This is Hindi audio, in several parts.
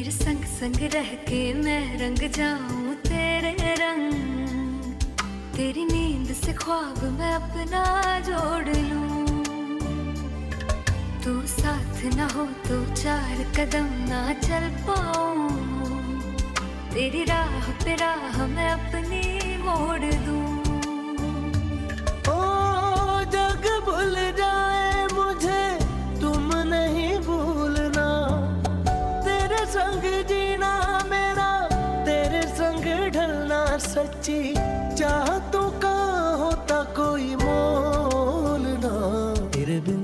संग रह के मैं रंग जाऊँ तेरे रंग। तेरी नींद से ख्वाब मैं अपना जोड़ लूँ। तू साथ ना हो तो चार कदम ना चल पाऊँ। तेरी राह पे राह मैं अपनी मोड़ दूँ। सच्ची चाहतों का होता कोई मोल ना। तेरे बिन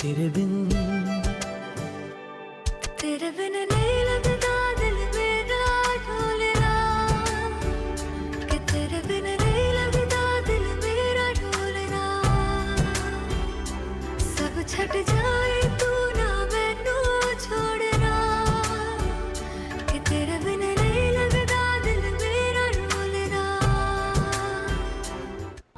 तेरे बिन। तेरे बिन नहीं लगता दिल मेरा ढोलना कि तेरे बिन नहीं लगता दिल मेरा ढोलना सब छट जाए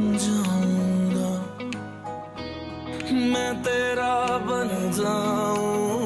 जाऊँगा मैं तेरा बन जाऊँगा